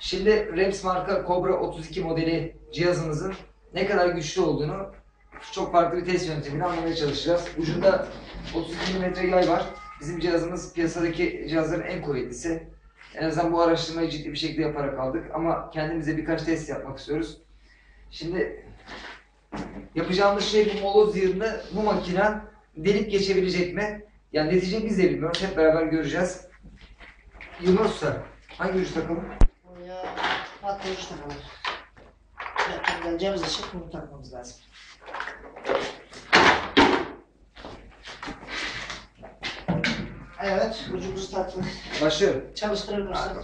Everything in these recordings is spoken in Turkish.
Şimdi Rems marka Cobra 32 modeli cihazımızın ne kadar güçlü olduğunu çok farklı bir test yöntemiyle anlamaya çalışacağız. Ucunda 32 mm yay var. Bizim cihazımız piyasadaki cihazların en kuvvetlisi. En azından bu araştırmayı ciddi bir şekilde yaparak aldık ama kendimize birkaç test yapmak istiyoruz. Şimdi yapacağımız şey bu moloz yığını bu makine delip geçebilecek mi? Yani neticeyi biz de bilmiyoruz. Hep beraber göreceğiz. Yılmaz Usta, hangi ucu takalım? Buraya patlayıcı takalım. Evet, geleceğimiz için bunu takmamız lazım. Evet, ucumuzu taktık. Başlıyorum. Çalıştırabilirsin. Hadi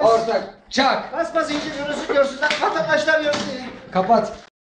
Ortak. Çak. Bas, bas, iyice görsün, görsünler. Vatandaşlar görsün. Kapat.